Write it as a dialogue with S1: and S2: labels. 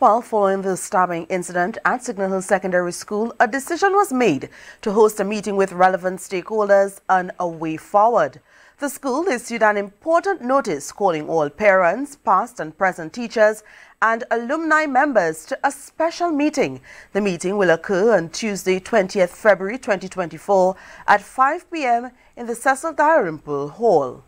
S1: Well, following the stabbing incident at Signal Hill Secondary School, a decision was made to host a meeting with relevant stakeholders on a way forward. The school issued an important notice calling all parents, past and present teachers, and alumni members to a special meeting. The meeting will occur on Tuesday, 20th February 2024 at 5 p.m. in the Cecil Dalrymple Hall.